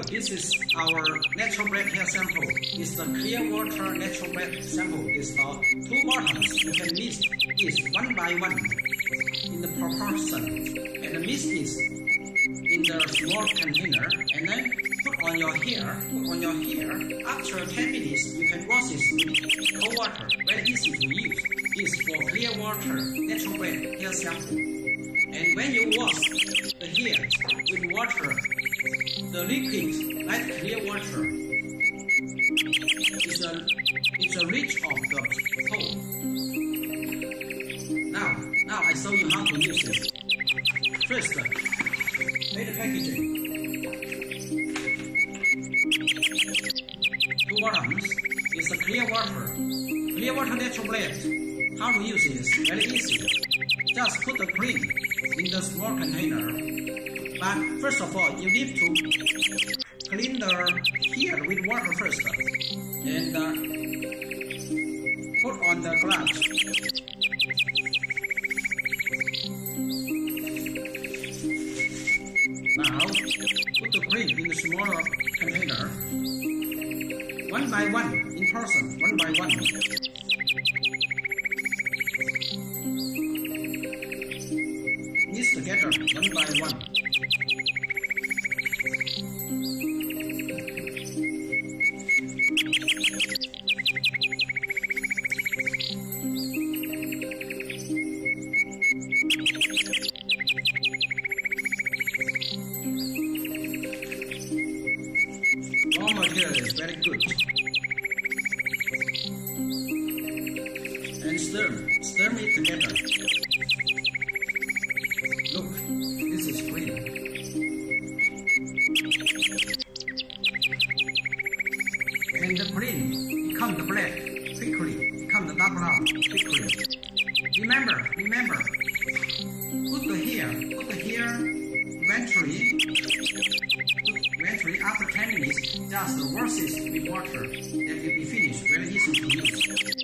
This is our natural bread hair sample. It's the clear water natural bread sample. It's uh, two bottles. You can mix this one by one in the proportion. And the mix this in the small container and then put on your hair. Put on your hair. After 10 minutes, you can wash it with cold water. Very easy to use. This for clear water natural bread hair sample. And when you wash the hair with water, the liquid, like clear water, is a, is a rich of the coal. Now, now I show you how to use it. First, uh, read the packaging. Two bottoms is a clear water. Clear water natural blend. How to use it is very easy. Just put the cream in the small container. But first of all, you need to clean the hair with water first. And uh, put on the glass. Now, put the cream in the smaller container. One by one, in person, one by one. Mix together, one by one. Stir, stir it together. Look, this is cream. And the cream become the black quickly, become the dark brown quickly. Remember, remember, put the hair, put the hair eventually Eventually, after 10 minutes, just wash it with water. That will be finished. Very easy to use.